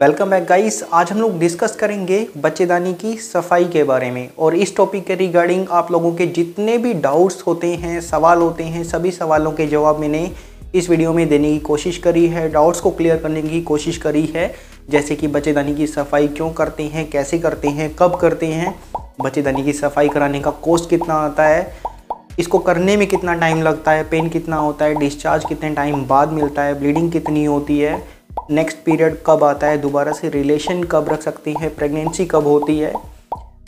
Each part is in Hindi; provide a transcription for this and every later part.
वेलकम बैक गाइस आज हम लोग डिस्कस करेंगे बच्चेदानी की सफ़ाई के बारे में और इस टॉपिक के रिगार्डिंग आप लोगों के जितने भी डाउट्स होते हैं, सवाल होते हैं, सभी सवालों के जवाब मैंने इस वीडियो में देने की कोशिश करी है डाउट्स को क्लियर करने की कोशिश करी है, जैसे कि बच्चेदानी की सफ़ाई क्यों करते हैं, कैसे करते हैं, कब करते हैं, बच्चेदानी की सफ़ाई कराने का कॉस्ट कितना आता है, इसको करने में कितना टाइम लगता है पेन कितना होता है डिस्चार्ज कितने टाइम बाद मिलता है ब्लीडिंग कितनी होती है नेक्स्ट पीरियड कब आता है? दोबारा से रिलेशन कब रख सकती है? प्रेगनेंसी कब होती है?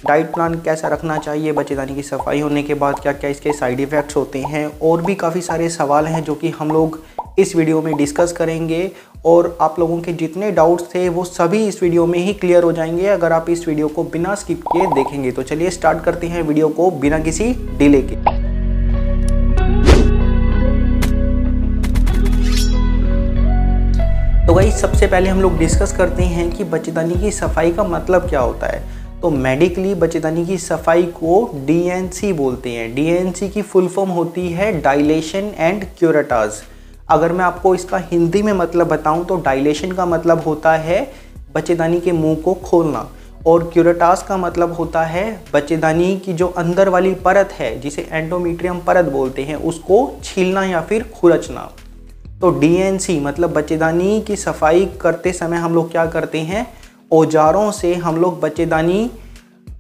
डाइट प्लान कैसा रखना चाहिए? बच्चेदानी की सफ़ाई होने के बाद क्या क्या इसके साइड इफ़ेक्ट्स होते हैं? और भी काफ़ी सारे सवाल हैं जो कि हम लोग इस वीडियो में डिस्कस करेंगे। और आप लोगों के जितने डाउट्स थे, वो सभी इस वीडियो में ही क्लियर हो जाएँगे। अगर आप इस वीडियो को बिना स्किप किए देखेंगे तो चलिए स्टार्ट करते हैं वीडियो को बिना किसी डिले के। वही सबसे पहले हम लोग डिस्कस करते हैं कि बच्चेदानी की सफ़ाई का मतलब क्या होता है। तो मेडिकली बच्चेदानी की सफ़ाई को डीएनसी बोलते हैं। डीएनसी की फुल फॉर्म होती है डायलेशन एंड क्यूरेटाज अगर मैं आपको इसका हिंदी में मतलब बताऊँ तो डायलेशन का मतलब होता है बच्चेदानी के मुँह को खोलना। और क्यूरेटास का मतलब होता है बच्चेदानी की जो अंदर वाली परत है, जिसे एंडोमीट्रियम परत बोलते हैं, उसको छीलना या फिर खुरचना। तो डीएनसी मतलब बच्चेदानी की सफ़ाई करते समय हम लोग क्या करते हैं? औजारों से हम लोग बच्चेदानी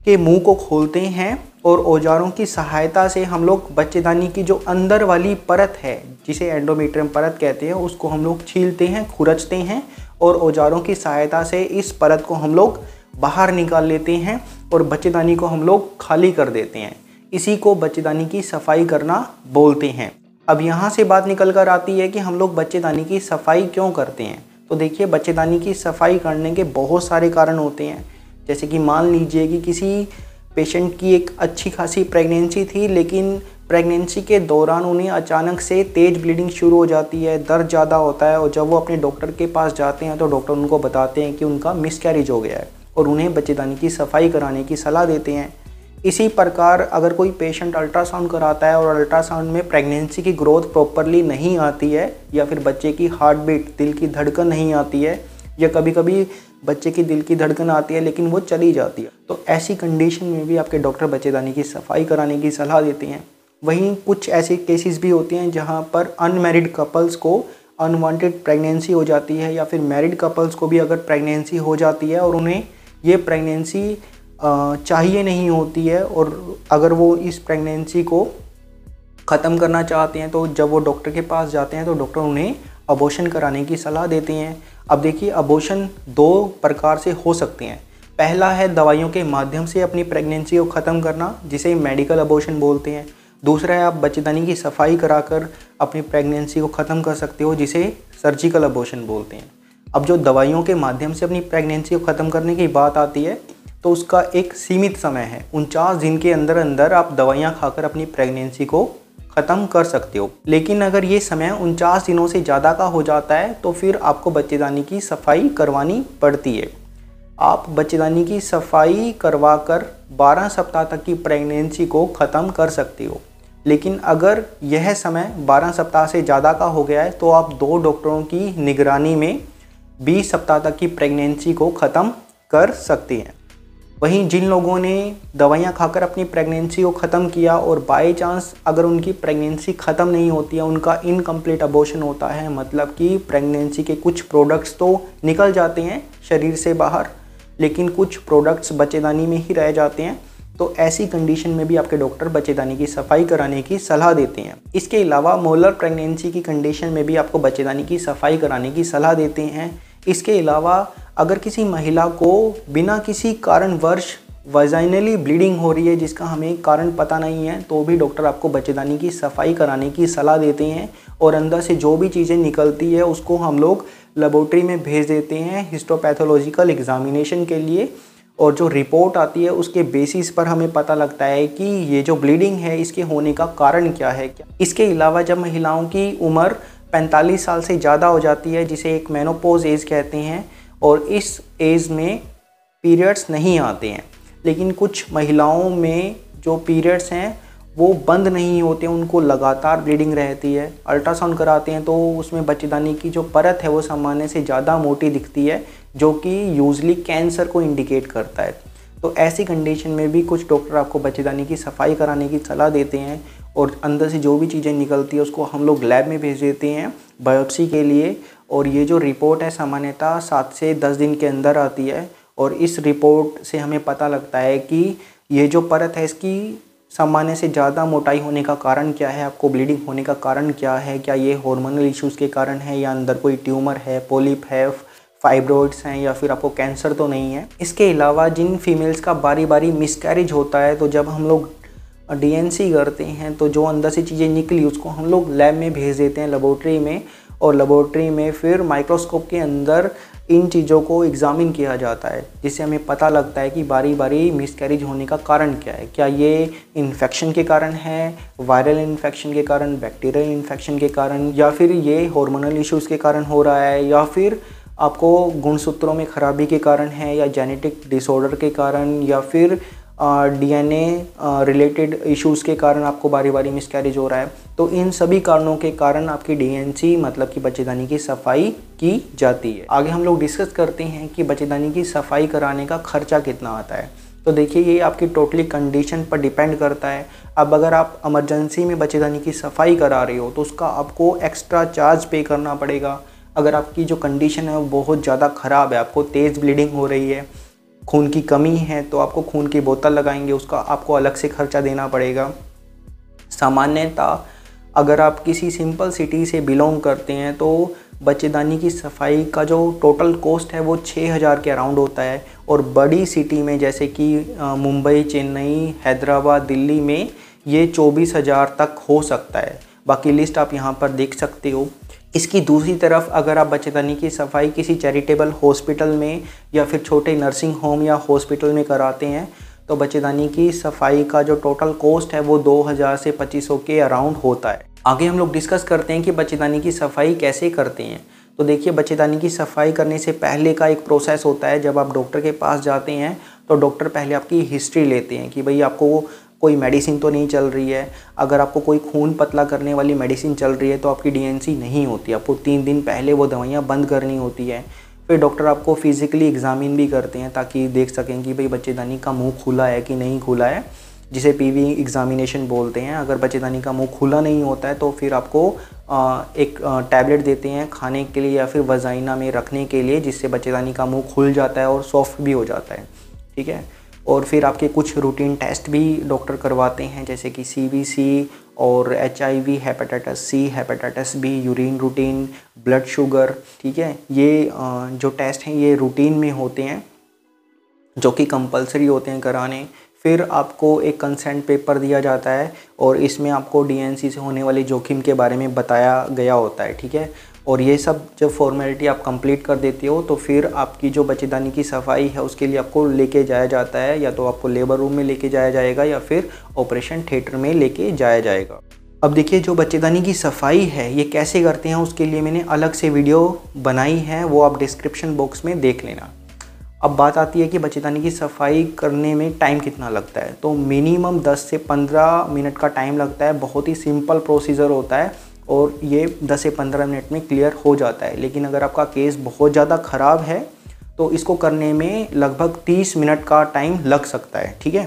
के मुँह को खोलते हैं और औजारों की सहायता से हम लोग बच्चेदानी की जो अंदर वाली परत है, जिसे एंडोमीट्रियम परत कहते हैं, उसको हम लोग छीलते हैं, खुरचते हैं और औजारों की सहायता से इस परत को हम लोग बाहर निकाल लेते हैं और बच्चेदानी को हम लोग खाली कर देते हैं। इसी को बच्चेदानी की सफ़ाई करना बोलते हैं। अब यहाँ से बात निकल कर आती है कि हम लोग बच्चेदानी की सफ़ाई क्यों करते हैं? तो देखिए, बच्चेदानी की सफ़ाई करने के बहुत सारे कारण होते हैं। जैसे कि मान लीजिए कि किसी पेशेंट की एक अच्छी खासी प्रेगनेंसी थी, लेकिन प्रेगनेंसी के दौरान उन्हें अचानक से तेज़ ब्लीडिंग शुरू हो जाती है, दर्द ज़्यादा होता है, और जब वो अपने डॉक्टर के पास जाते हैं तो डॉक्टर उनको बताते हैं कि उनका मिसकैरेज हो गया है, और उन्हें बच्चेदानी की सफ़ाई कराने की सलाह देते हैं। इसी प्रकार अगर कोई पेशेंट अल्ट्रासाउंड कराता है और अल्ट्रासाउंड में प्रेगनेंसी की ग्रोथ प्रॉपरली नहीं आती है, या फिर बच्चे की हार्ट बीट दिल की धड़कन नहीं आती है, या कभी कभी बच्चे की दिल की धड़कन आती है, लेकिन वो चली जाती है तो ऐसी कंडीशन में भी आपके डॉक्टर बच्चेदानी की सफ़ाई कराने की सलाह देते हैं। वहीं कुछ ऐसे केसेस भी होते हैं जहाँ पर अनमेरिड कपल्स को अनवांटेड प्रेगनेंसी हो जाती है, या फिर मैरिड कपल्स को भी अगर प्रेगनेंसी हो जाती है और उन्हें ये प्रेगनेंसी चाहिए नहीं होती है और अगर वो इस प्रेगनेंसी को ख़त्म करना चाहते हैं तो जब वो डॉक्टर के पास जाते हैं तो डॉक्टर उन्हें अबोशन कराने की सलाह देते हैं। अब देखिए अबोशन दो प्रकार से हो सकते हैं। पहला है दवाइयों के माध्यम से अपनी प्रेगनेंसी को ख़त्म करना, जिसे मेडिकल अबोशन बोलते हैं। दूसरा है आप बच्चेदानी की सफ़ाई कराकर अपनी प्रेगनेंसी को ख़त्म कर सकते हो, जिसे सर्जिकल अबोशन बोलते हैं। अब जो दवाइयों के माध्यम से अपनी प्रेगनेंसी को ख़त्म करने की बात आती है तो उसका एक सीमित समय है। उनचास दिन के अंदर अंदर आप दवाइयाँ खाकर अपनी प्रेगनेंसी को ख़त्म कर सकते हो। लेकिन अगर ये समय उनचास दिनों से ज़्यादा का हो जाता है तो फिर आपको बच्चेदानी की सफ़ाई करवानी पड़ती है। आप बच्चेदानी की सफ़ाई करवा कर बारह सप्ताह तक की प्रेगनेंसी को ख़त्म कर सकते हो। लेकिन अगर यह समय 12 सप्ताह से ज़्यादा का हो गया है तो आप दो डॉक्टरों की निगरानी में 20 सप्ताह तक की प्रेगनेंसी को ख़त्म कर सकते हैं। वहीं जिन लोगों ने दवाइयाँ खाकर अपनी प्रेगनेंसी को ख़त्म किया और बाई चांस अगर उनकी प्रेगनेंसी ख़त्म नहीं होती है, उनका इनकम्प्लीट अबोशन होता है मतलब कि प्रेगनेंसी के कुछ प्रोडक्ट्स तो निकल जाते हैं शरीर से बाहर, लेकिन कुछ प्रोडक्ट्स बच्चेदानी में ही रह जाते हैं तो ऐसी कंडीशन में भी आपके डॉक्टर बच्चेदानी की सफ़ाई कराने की सलाह देते हैं। इसके अलावा मोलर प्रेगनेंसी की कंडीशन में भी आपको बच्चेदानी की सफ़ाई कराने की सलाह देते हैं। इसके अलावा अगर किसी महिला को बिना किसी कारणवश वजाइनली ब्लीडिंग हो रही है, जिसका हमें कारण पता नहीं है तो भी डॉक्टर आपको बच्चेदानी की सफ़ाई कराने की सलाह देते हैं और अंदर से जो भी चीज़ें निकलती है, उसको हम लोग लेबोरेटरी में भेज देते हैं हिस्टोपैथोलॉजिकल एग्जामिनेशन के लिए। और जो रिपोर्ट आती है, उसके बेसिस पर हमें पता लगता है कि ये जो ब्लीडिंग है, इसके होने का कारण क्या है, क्या? इसके अलावा जब महिलाओं की उम्र 45 साल से ज़्यादा हो जाती है, जिसे एक मेनोपोज एज कहते हैं और इस एज में पीरियड्स नहीं आते हैं। लेकिन कुछ महिलाओं में जो पीरियड्स हैं, वो बंद नहीं होते, उनको लगातार ब्लीडिंग रहती है। अल्ट्रासाउंड कराते हैं तो उसमें बच्चेदानी की जो परत है, वो सामान्य से ज़्यादा मोटी दिखती है, जो कि यूजली कैंसर को इंडिकेट करता है। तो ऐसी कंडीशन में भी कुछ डॉक्टर आपको बच्चेदानी की, सफ़ाई कराने की सलाह देते हैं और अंदर से जो भी चीज़ें निकलती है, उसको हम लोग लैब में भेज देते हैं बायोप्सी के लिए। और ये जो रिपोर्ट है, सामान्यतः सात से दस दिन के अंदर आती है और इस रिपोर्ट से हमें पता लगता है कि ये जो परत है, इसकी सामान्य से ज़्यादा मोटाई होने का कारण क्या है, आपको ब्लीडिंग होने का कारण क्या है, क्या ये हार्मोनल इश्यूज़ के कारण है या अंदर कोई ट्यूमर है पोलिप है फाइब्रोइड्स हैं या फिर आपको कैंसर तो नहीं है। इसके अलावा जिन फीमेल्स का बारी बारी मिसकैरेज होता है तो जब हम लोग डीएनसी करते हैं तो जो अंदर से चीज़ें निकली, उसको हम लोग लैब में भेज देते हैं लेबोरेटरी में। और लेबोरेटरी में फिर माइक्रोस्कोप के अंदर इन चीज़ों को एग्ज़ामिन किया जाता है, जिससे हमें पता लगता है कि बारी बारी मिसकैरेज होने का कारण क्या है। क्या ये इन्फेक्शन के कारण है वायरल इन्फेक्शन के कारण बैक्टीरियल इन्फेक्शन के कारण, या फिर ये हार्मोनल इश्यूज़ के कारण हो रहा है, या फिर आपको गुणसूत्रों में खराबी के कारण है या जेनेटिक डिसऑर्डर के कारण या फिर डीएनए रिलेटेड इश्यूज़ के कारण आपको बारी बारी मिसकैरेज हो रहा है तो इन सभी कारणों के कारण आपकी डीएनसी मतलब कि बच्चेदानी की सफ़ाई की जाती है। आगे हम लोग डिस्कस करते हैं कि बच्चेदानी की सफ़ाई कराने का खर्चा कितना आता है। तो देखिए, ये आपकी टोटली कंडीशन पर डिपेंड करता है। अब अगर आप इमरजेंसी में बच्चेदानी की सफ़ाई करा रहे हो तो उसका आपको एक्स्ट्रा चार्ज पे करना पड़ेगा। अगर आपकी जो कंडीशन है वो बहुत ज़्यादा ख़राब है, आपको तेज़ ब्लीडिंग हो रही है, खून की कमी है तो आपको खून की बोतल लगाएँगे, उसका आपको अलग से खर्चा देना पड़ेगा। सामान्यतः अगर आप किसी सिंपल सिटी से बिलोंग करते हैं तो बच्चेदानी की सफ़ाई का जो टोटल कॉस्ट है वो छः हज़ार के अराउंड होता है। और बड़ी सिटी में जैसे कि मुंबई, चेन्नई, हैदराबाद, दिल्ली में ये चौबीस हज़ार तक हो सकता है। बाकी लिस्ट आप यहाँ पर देख सकते हो। इसकी दूसरी तरफ़ अगर आप बच्चेदानी की सफ़ाई किसी चैरिटेबल हॉस्पिटल में या फिर छोटे नर्सिंग होम या हॉस्पिटल में कराते हैं तो बच्चेदानी की सफ़ाई का जो टोटल कॉस्ट है वो 2000 से 2500 के अराउंड होता है। आगे हम लोग डिस्कस करते हैं कि बच्चेदानी की सफ़ाई कैसे करते हैं। तो देखिए बच्चेदानी की सफ़ाई करने से पहले का एक प्रोसेस होता है, जब आप डॉक्टर के पास जाते हैं तो डॉक्टर पहले आपकी हिस्ट्री लेते हैं कि भाई आपको कोई मेडिसिन तो नहीं चल रही है, अगर आपको कोई खून पतला करने वाली मेडिसिन चल रही है तो आपकी डीएनसी नहीं होती, आपको तीन दिन पहले वो दवाइयाँ बंद करनी होती है। फिर डॉक्टर आपको फिज़िकली एग्ज़ामिन भी करते हैं, ताकि देख सकें कि भाई बच्चेदानी का मुँह खुला है कि नहीं खुला है, जिसे पीवी एग्ज़ामिनेशन बोलते हैं। अगर बच्चेदानी का मुँह खुला नहीं होता है तो फिर आपको एक टैबलेट देते हैं खाने के लिए या फिर वजाइना में रखने के लिए, जिससे बच्चेदानी का मुँह खुल जाता है और सॉफ्ट भी हो जाता है। ठीक है? और फिर आपके कुछ रूटीन टेस्ट भी डॉक्टर करवाते हैं, जैसे कि सी और H I V hepatitis C hepatitis B urine routine blood sugar ठीक है? ये जो टेस्ट हैं, ये रूटीन में होते हैं, जो कि कंपलसरी होते हैं कराने। फिर आपको एक कंसेंट पेपर दिया जाता है और इसमें आपको डीएनसी से होने वाले जोखिम के बारे में बताया गया होता है, ठीक है? और ये सब जब फॉर्मेलिटी आप कंप्लीट कर देते हो तो फिर आपकी जो बच्चेदानी की सफ़ाई है, उसके लिए आपको लेके जाया जाता है, या तो आपको लेबर रूम में लेके जाया जाएगा, या फिर ऑपरेशन थिएटर में लेके जाया जाएगा। अब देखिए, जो बच्चेदानी की सफ़ाई है, ये कैसे करते हैं, उसके लिए मैंने अलग से वीडियो बनाई है, वो आप डिस्क्रिप्शन बॉक्स में देख लेना। अब बात आती है कि बच्चेदानी की सफ़ाई करने में टाइम कितना लगता है। तो मिनिमम 10 से 15 मिनट का टाइम लगता है, बहुत ही सिंपल प्रोसीजर होता है। और ये 10 से 15 मिनट में क्लियर हो जाता है। लेकिन अगर आपका केस बहुत ज़्यादा ख़राब है तो इसको करने में लगभग 30 मिनट का टाइम लग सकता है, ठीक है?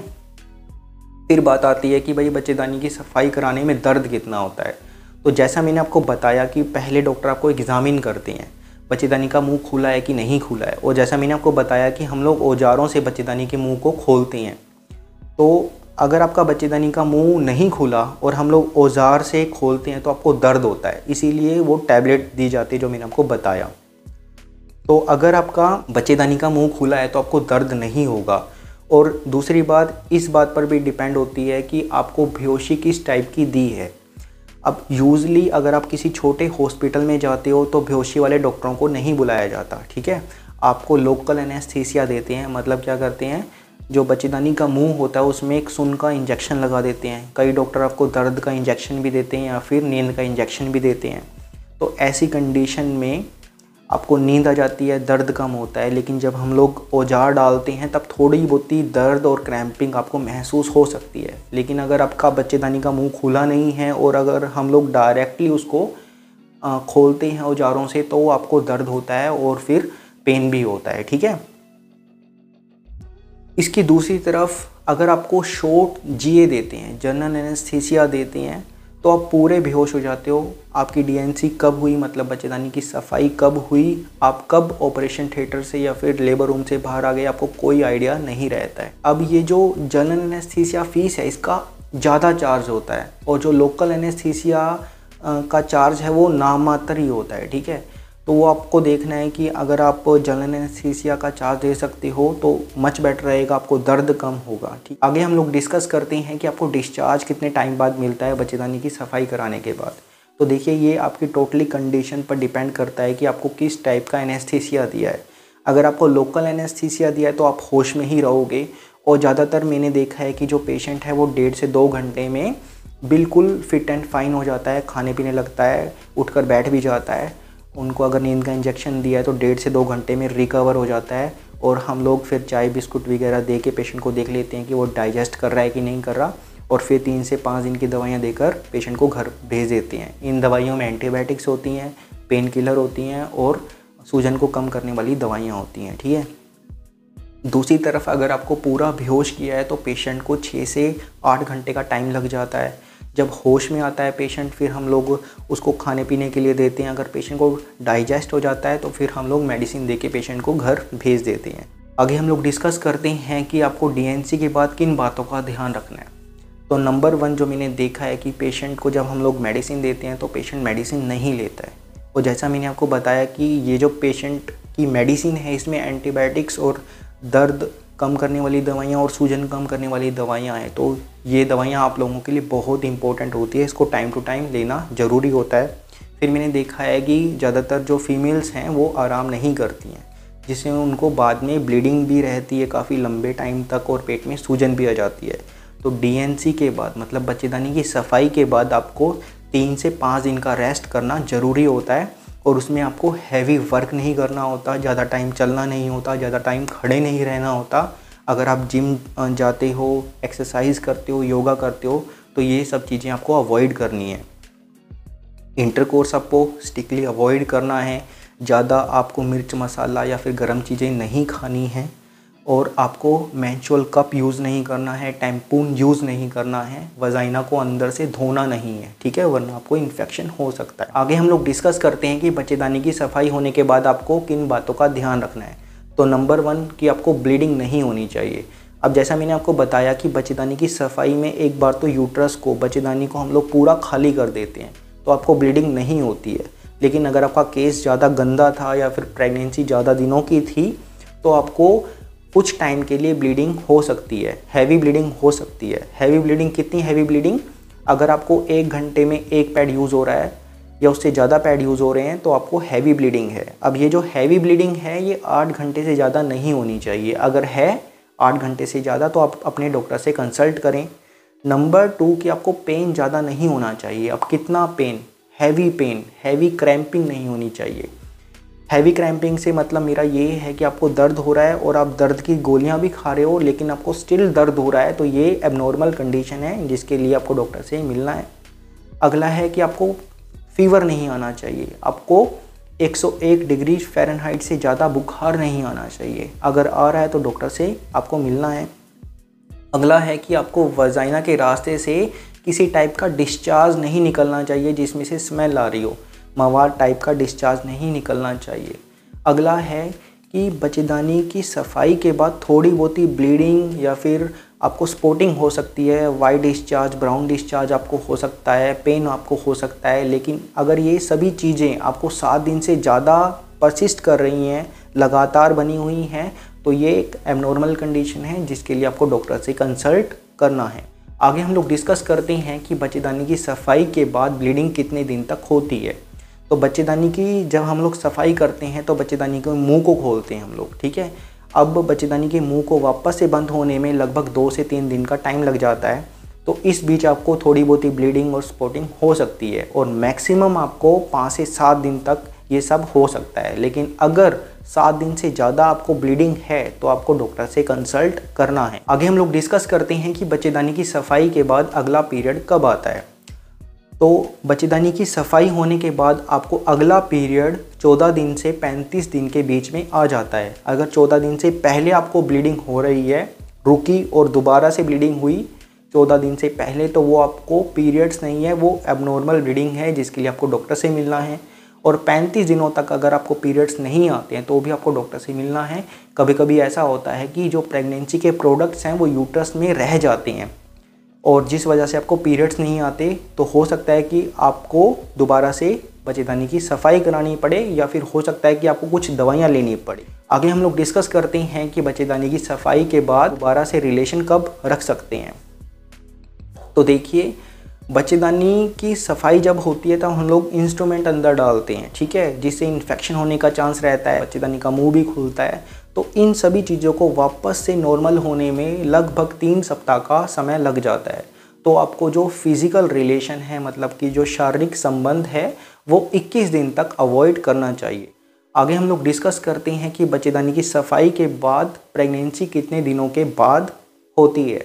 फिर बात आती है कि भाई बच्चेदानी की सफ़ाई कराने में दर्द कितना होता है। तो जैसा मैंने आपको बताया कि पहले डॉक्टर आपको एग्ज़ामिन करते हैं, बच्चेदानी का मुँह खुला है कि नहीं खुला है? और जैसा मैंने आपको बताया कि हम लोग औजारों से बच्चेदानी के मुँह को खोलते हैं। तो अगर आपका बच्चेदानी का मुँह नहीं खुला और हम लोग औज़ार से खोलते हैं तो आपको दर्द होता है। इसीलिए वो टैबलेट दी जाती है जो मैंने आपको बताया। तो अगर आपका बच्चेदानी का मुँह खुला है तो आपको दर्द नहीं होगा। और दूसरी बात, इस बात पर भी डिपेंड होती है कि आपको बेहोशी किस टाइप की दी है। अब यूज़ली अगर आप किसी छोटे हॉस्पिटल में जाते हो तो बेहोशी वाले डॉक्टरों को नहीं बुलाया जाता, ठीक है? आपको लोकल एनेस्थीसिया देते हैं मतलब क्या करते हैं? जो बच्चेदानी का मुँह होता है, उसमें एक सुन का इंजेक्शन लगा देते हैं। कई डॉक्टर आपको दर्द का इंजेक्शन भी देते हैं या फिर नींद का इंजेक्शन भी देते हैं। तो ऐसी कंडीशन में आपको नींद आ जाती है, दर्द कम होता है, लेकिन जब हम लोग औज़ार डालते हैं, तब थोड़ी बहुत ही दर्द और क्रैम्पिंग आपको महसूस हो सकती है। लेकिन अगर आपका बच्चेदानी का मुँह खुला नहीं है और अगर हम लोग डायरेक्टली उसको खोलते हैं औजारों से तो आपको दर्द होता है और फिर पेन भी होता है, ठीक है? इसकी दूसरी तरफ़ अगर आपको शॉर्ट जीए देते हैं जनरल एनेस्थीसिया देते हैं तो आप पूरे बेहोश हो जाते हो। आपकी डीएनसी कब हुई मतलब बच्चेदानी की सफ़ाई कब हुई, आप कब ऑपरेशन थिएटर से या फिर लेबर रूम से बाहर आ गए, आपको कोई आइडिया नहीं रहता है। अब ये जो जनरल एनेस्थीसिया फ़ीस है, इसका ज़्यादा चार्ज होता है। और जो लोकल एनेस्थीसिया का चार्ज है, वो नामात्र ही होता है, ठीक है? तो वो आपको देखना है कि अगर आप जनरल एनेस्थीसिया का चार्ज दे सकते हो तो मच बेटर रहेगा, आपको दर्द कम होगा, ठीक। आगे हम लोग डिस्कस करते हैं कि आपको डिस्चार्ज कितने टाइम बाद मिलता है बच्चेदानी की सफ़ाई कराने के बाद। तो देखिए, ये आपकी टोटली कंडीशन पर डिपेंड करता है कि आपको किस टाइप का एनेस्थीसिया दिया है। अगर आपको लोकल एनेस्थीसिया दिया है तो आप होश में ही रहोगे। और ज़्यादातर मैंने देखा है कि जो पेशेंट है, वो डेढ़ से दो घंटे में बिल्कुल फिट एंड फाइन हो जाता है, खाने पीने लगता है, उठकर बैठ भी जाता है। उनको अगर नींद का इंजेक्शन दिया है तो डेढ़ से दो घंटे में रिकवर हो जाता है और हम लोग फिर चाय बिस्कुट वगैरह दे के पेशेंट को देख लेते हैं कि वो डाइजेस्ट कर रहा है कि नहीं कर रहा और फिर तीन से पाँच दिन की दवाइयाँ देकर पेशेंट को घर भेज देते हैं। इन दवाइयों में एंटीबायोटिक्स होती हैं, पेन किलर होती हैं और सूजन को कम करने वाली दवाइयाँ होती हैं, ठीक है? दूसरी तरफ़ अगर आपको पूरा बेहोश किया है तो पेशेंट को छः से आठ घंटे का टाइम लग जाता है। जब होश में आता है पेशेंट फिर हम लोग उसको खाने पीने के लिए देते हैं। अगर पेशेंट को डाइजेस्ट हो जाता है तो फिर हम लोग मेडिसिन दे के पेशेंट को घर भेज देते हैं। आगे हम लोग डिस्कस करते हैं कि आपको डीएनसी के बाद किन बातों का ध्यान रखना है। तो नंबर वन जो मैंने देखा है कि पेशेंट को जब हम लोग मेडिसिन देते हैं तो पेशेंट मेडिसिन नहीं लेता है। और जैसा मैंने आपको बताया कि ये जो पेशेंट की मेडिसिन है, इसमें एंटीबायोटिक्स और दर्द कम करने वाली दवाइयाँ और सूजन कम करने वाली दवाइयाँ हैं। तो ये दवाइयाँ आप लोगों के लिए बहुत इंपॉर्टेंट होती है। इसको टाइम टू टाइम लेना ज़रूरी होता है। फिर मैंने देखा है कि ज़्यादातर जो फीमेल्स हैं, वो आराम नहीं करती हैं, जिससे उनको बाद में ब्लीडिंग भी रहती है, काफ़ी लंबे टाइम तक और पेट में सूजन भी आ जाती है। तो डीएनसी के बाद मतलब बच्चेदानी की सफ़ाई के बाद आपको तीन से पाँच दिन का रेस्ट करना ज़रूरी होता है। और उसमें आपको हैवी वर्क नहीं करना होता, ज़्यादा टाइम चलना नहीं होता, ज़्यादा टाइम खड़े नहीं रहना होता। अगर आप जिम जाते हो एक्सरसाइज करते हो योगा करते हो तो ये सब चीज़ें आपको अवॉइड करनी है। इंटर कोर्स आपको स्टिकली अवॉइड करना है। ज़्यादा आपको मिर्च मसाला या फिर गर्म चीज़ें नहीं खानी हैं। और आपको मैंचुअल कप यूज़ नहीं करना है टैम्पून यूज़ नहीं करना है वजाइना को अंदर से धोना नहीं है, ठीक है? वरना आपको इन्फेक्शन हो सकता है। आगे हम लोग डिस्कस करते हैं कि बच्चेदानी की सफ़ाई होने के बाद आपको किन बातों का ध्यान रखना है। तो नंबर वन कि आपको ब्लीडिंग नहीं होनी चाहिए। अब जैसा मैंने आपको बताया कि बच्चेदानी की सफ़ाई में एक बार तो यूट्रस को, बच्चेदानी को हम लोग पूरा खाली कर देते हैं तो आपको ब्लीडिंग नहीं होती है। लेकिन अगर आपका केस ज़्यादा गंदा था या फिर प्रेगनेंसी ज़्यादा दिनों की थी तो आपको कुछ टाइम के लिए ब्लीडिंग हो सकती है हैवी ब्लीडिंग हो सकती है। हैवी ब्लीडिंग कितनी हैवी ब्लीडिंग अगर आपको एक घंटे में एक पैड यूज़ हो रहा है या उससे ज़्यादा पैड यूज़ हो रहे हैं तो आपको हैवी ब्लीडिंग है। अब ये जो हैवी ब्लीडिंग है, ये आठ घंटे से ज़्यादा नहीं होनी चाहिए। अगर है आठ घंटे से ज़्यादा तो आप अपने डॉक्टर से कंसल्ट करें। नंबर टू कि आपको पेन ज़्यादा नहीं होना चाहिए। अब कितना pain heavy pain heavy cramping नहीं होनी चाहिए। हैवी क्रैम्पिंग से मतलब मेरा ये है कि आपको दर्द हो रहा है और आप दर्द की गोलियाँ भी खा रहे हो, लेकिन आपको स्टिल दर्द हो रहा है तो ये एबनॉर्मल कंडीशन है, जिसके लिए आपको डॉक्टर से मिलना है। अगला है कि आपको फीवर नहीं आना चाहिए। आपको 101 डिग्री फ़ारेनहाइट से ज़्यादा बुखार नहीं आना चाहिए। अगर आ रहा है तो डॉक्टर से आपको मिलना है। अगला है कि आपको वजाइना के रास्ते से किसी टाइप का डिस्चार्ज नहीं निकलना चाहिए, जिसमें से स्मेल आ रही हो। मवाद टाइप का डिस्चार्ज नहीं निकलना चाहिए। अगला है कि बच्चेदानी की सफ़ाई के बाद थोड़ी बहुत ही ब्लीडिंग या फिर आपको स्पोर्टिंग हो सकती है वाइट डिस्चार्ज ब्राउन डिस्चार्ज आपको हो सकता है पेन आपको हो सकता है, लेकिन अगर ये सभी चीज़ें आपको सात दिन से ज़्यादा परसिस्ट कर रही हैं, लगातार बनी हुई हैं तो ये एक एबनॉर्मल कंडीशन है जिसके लिए आपको डॉक्टर से कंसल्ट करना है। आगे हम लोग डिस्कस करते हैं कि बच्चेदानी की सफ़ाई के बाद ब्लीडिंग कितने दिन तक होती है। तो बच्चेदानी की जब हम लोग सफ़ाई करते हैं तो बच्चेदानी के मुँह को खोलते हैं हम लोग, ठीक है? अब बच्चेदानी के मुँह को वापस से बंद होने में लगभग दो से तीन दिन का टाइम लग जाता है। तो इस बीच आपको थोड़ी बहुत ही ब्लीडिंग और स्पॉटिंग हो सकती है और मैक्सिमम आपको पाँच से सात दिन तक ये सब हो सकता है। लेकिन अगर सात दिन से ज़्यादा आपको ब्लीडिंग है तो आपको डॉक्टर से कंसल्ट करना है। आगे हम लोग डिस्कस करते हैं कि बच्चेदानी की सफ़ाई के बाद अगला पीरियड कब आता है। तो बच्चेदानी की सफ़ाई होने के बाद आपको अगला पीरियड 14 दिन से 35 दिन के बीच में आ जाता है। अगर 14 दिन से पहले आपको ब्लीडिंग हो रही है, रुकी और दोबारा से ब्लीडिंग हुई 14 दिन से पहले तो वो आपको पीरियड्स नहीं है, वो एबनॉर्मल ब्लीडिंग है, जिसके लिए आपको डॉक्टर से मिलना है। और 35 दिनों तक अगर आपको पीरियड्स नहीं आते हैं तो भी आपको डॉक्टर से मिलना है। कभी कभी ऐसा होता है कि जो प्रेगनेंसी के प्रोडक्ट्स हैं, वो यूट्रस में रह जाते हैं। और जिस वजह से आपको पीरियड्स नहीं आते तो हो सकता है कि आपको दोबारा से बच्चेदानी की सफ़ाई करानी पड़े या फिर हो सकता है कि आपको कुछ दवाइयाँ लेनी पड़े। आगे हम लोग डिस्कस करते हैं कि बच्चेदानी की सफ़ाई के बाद दोबारा से रिलेशन कब रख सकते हैं। तो देखिए बच्चेदानी की सफ़ाई जब होती है तो हम लोग इंस्ट्रूमेंट अंदर डालते हैं, ठीक है? जिससे इन्फेक्शन होने का चांस रहता है बच्चेदानी का मुँह भी खुलता है तो इन सभी चीज़ों को वापस से नॉर्मल होने में लगभग तीन सप्ताह का समय लग जाता है। तो आपको जो फ़िज़िकल रिलेशन है मतलब कि जो शारीरिक संबंध है, वो 21 दिन तक अवॉइड करना चाहिए। आगे हम लोग डिस्कस करते हैं कि बच्चेदानी की सफ़ाई के बाद प्रेगनेंसी कितने दिनों के बाद होती है।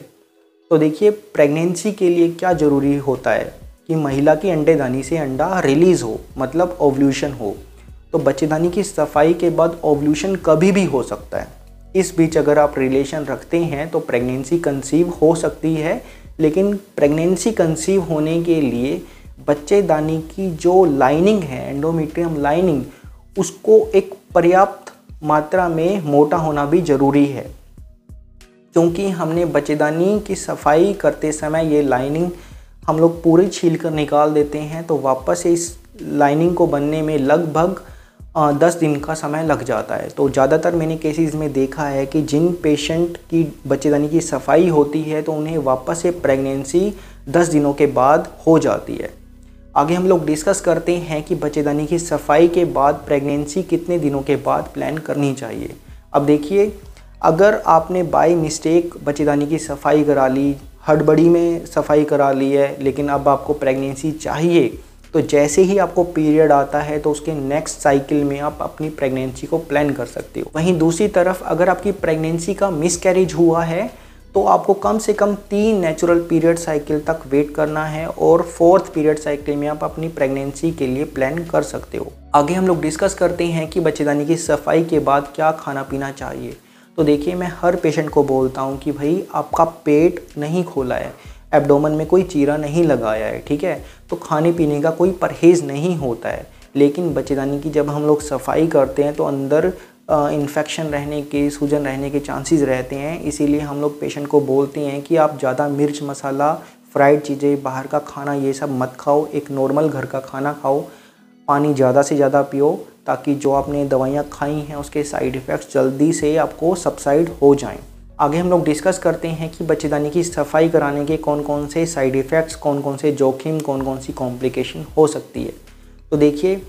तो देखिए प्रेगनेंसी के लिए क्या ज़रूरी होता है कि महिला की अंडेदानी से अंडा रिलीज़ हो मतलब ओवल्यूशन हो। तो बच्चेदानी की सफ़ाई के बाद ओवल्यूशन कभी भी हो सकता है। इस बीच अगर आप रिलेशन रखते हैं तो प्रेगनेंसी कंसीव हो सकती है, लेकिन प्रेगनेंसी कंसीव होने के लिए बच्चेदानी की जो लाइनिंग है एंडोमेट्रियम लाइनिंग उसको एक पर्याप्त मात्रा में मोटा होना भी ज़रूरी है। क्योंकि हमने बच्चेदानी की सफ़ाई करते समय ये लाइनिंग हम लोग पूरी छील कर निकाल देते हैं तो वापस इस लाइनिंग को बनने में लगभग दस दिन का समय लग जाता है। तो ज़्यादातर मैंने केसेस में देखा है कि जिन पेशेंट की बच्चेदानी की सफ़ाई होती है तो उन्हें वापस से प्रेगनेंसी दस दिनों के बाद हो जाती है। आगे हम लोग डिस्कस करते हैं कि बच्चेदानी की सफ़ाई के बाद प्रेगनेंसी कितने दिनों के बाद प्लान करनी चाहिए। अब देखिए, अगर आपने बाई मिस्टेक बच्चेदानी की सफ़ाई करा ली, हड़बड़ी में सफ़ाई करा ली है, लेकिन अब आपको प्रेगनेंसी चाहिए तो जैसे ही आपको पीरियड आता है तो उसके नेक्स्ट साइकिल में आप अपनी प्रेगनेंसी को प्लान कर सकते हो। वहीं दूसरी तरफ़, अगर आपकी प्रेगनेंसी का मिस हुआ है तो आपको कम से कम तीन नेचुरल पीरियड साइकिल तक वेट करना है और फोर्थ पीरियड साइकिल में आप अपनी प्रेगनेंसी के लिए प्लान कर सकते हो। आगे हम लोग डिस्कस करते हैं कि बच्चेदानी की सफ़ाई के बाद क्या खाना पीना चाहिए। तो देखिए, मैं हर पेशेंट को बोलता हूँ कि भाई, आपका पेट नहीं खोला है। एब्डोमन में कोई चीरा नहीं लगाया है, ठीक है? तो खाने पीने का कोई परहेज़ नहीं होता है। लेकिन बच्चेदानी की जब हम लोग सफ़ाई करते हैं तो अंदर इन्फेक्शन रहने के, सूजन रहने के चांसेस रहते हैं। इसीलिए हम लोग पेशेंट को बोलते हैं कि आप ज़्यादा मिर्च मसाला फ्राइड चीज़ें, बाहर का खाना, ये सब मत खाओ। एक नॉर्मल घर का खाना खाओ। पानी ज़्यादा से ज़्यादा पियो, ताकि जो आपने दवाइयाँ खाई हैं, उसके साइड इफ़ेक्ट्स जल्दी से आपको सबसाइड हो जाएँ। आगे हम लोग डिस्कस करते हैं कि बच्चेदानी की सफ़ाई कराने के कौन कौन से साइड इफ़ेक्ट्स कौन कौन से जोखिम कौन कौन सी कॉम्प्लिकेशन हो सकती है। तो देखिए,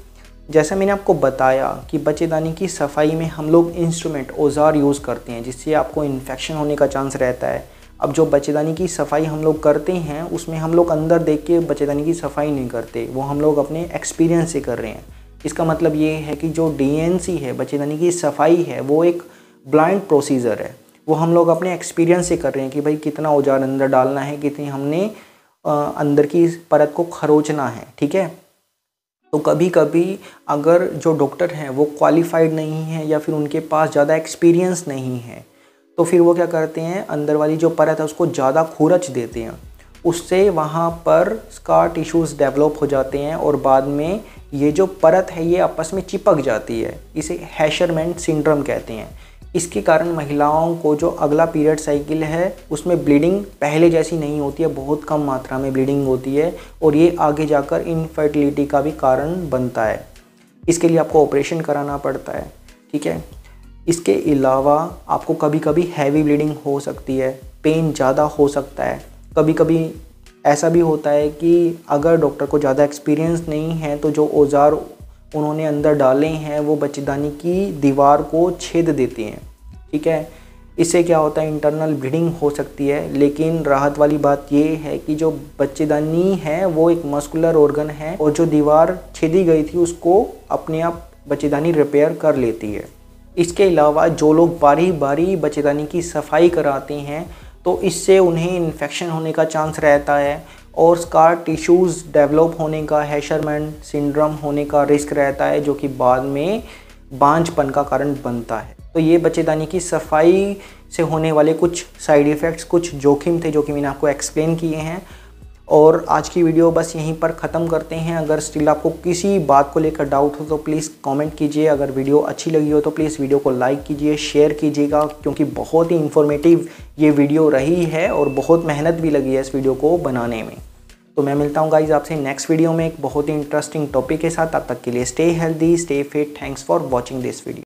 जैसा मैंने आपको बताया कि बच्चेदानी की सफ़ाई में हम लोग इंस्ट्रूमेंट औज़ार यूज़ करते हैं, जिससे आपको इन्फेक्शन होने का चांस रहता है। अब जो बच्चेदानी की सफ़ाई हम लोग करते हैं, उसमें हम लोग अंदर देख के बच्चेदानी की सफ़ाई नहीं करते, वो हम लोग अपने एक्सपीरियंस से कर रहे हैं। इसका मतलब ये है कि जो डीएनसी है, बच्चेदानी की सफ़ाई है, वो एक ब्लाइंड प्रोसीजर है। वो हम लोग अपने एक्सपीरियंस से कर रहे हैं कि भाई कितना औज़ार अंदर डालना है, कितनी हमने अंदर की परत को खरोचना है, ठीक है? तो कभी कभी अगर जो डॉक्टर हैं वो क्वालिफाइड नहीं है या फिर उनके पास ज़्यादा एक्सपीरियंस नहीं है तो फिर वो क्या करते हैं, अंदर वाली जो परत है उसको ज़्यादा खुरच देते हैं। उससे वहाँ पर स्कार टिश्यूज़ डेवलप हो जाते हैं और बाद में ये जो परत है ये आपस में चिपक जाती है, इसे हैशरमेंट सिंड्रोम कहते हैं। इसके कारण महिलाओं को जो अगला पीरियड साइकिल है, उसमें ब्लीडिंग पहले जैसी नहीं होती है, बहुत कम मात्रा में ब्लीडिंग होती है और ये आगे जाकर इनफर्टिलिटी का भी कारण बनता है। इसके लिए आपको ऑपरेशन कराना पड़ता है, ठीक है? इसके अलावा आपको कभी कभी हैवी ब्लीडिंग हो सकती है, पेन ज़्यादा हो सकता है। कभी कभी ऐसा भी होता है कि अगर डॉक्टर को ज़्यादा एक्सपीरियंस नहीं है तो जो औज़ार उन्होंने अंदर डाले हैं, वो बच्चेदानी की दीवार को छेद देते हैं, ठीक है? इससे क्या होता है इंटरनल ब्लीडिंग हो सकती है, लेकिन राहत वाली बात ये है कि जो बच्चेदानी है, वो एक मस्कुलर ऑर्गन है और जो दीवार छेदी गई थी, उसको अपने आप बच्चेदानी रिपेयर कर लेती है। इसके अलावा जो लोग बारी बारी बच्चेदानी की सफ़ाई कराते हैं तो इससे उन्हें इन्फेक्शन होने का चांस रहता है और स्कार टिश्यूज़ डेवलप होने का हैशरमैन सिंड्रम होने का रिस्क रहता है, जो कि बाद में बांझपन का कारण बनता है। तो ये बच्चेदानी की सफ़ाई से होने वाले कुछ साइड इफ़ेक्ट्स कुछ जोखिम थे, जो कि मैंने आपको एक्सप्लेन किए हैं। और आज की वीडियो बस यहीं पर ख़त्म करते हैं। अगर स्टिल आपको किसी बात को लेकर डाउट हो तो प्लीज़ कमेंट कीजिए। अगर वीडियो अच्छी लगी हो तो प्लीज़ वीडियो को लाइक कीजिए शेयर कीजिएगा, क्योंकि बहुत ही इन्फॉर्मेटिव ये वीडियो रही है और बहुत मेहनत भी लगी है इस वीडियो को बनाने में। तो मैं मिलता हूँ गाइज़ आपसे नेक्स्ट वीडियो में एक बहुत ही इंटरेस्टिंग टॉपिक के साथ। तब तक के लिए stay healthy stay fit thanks for watching this video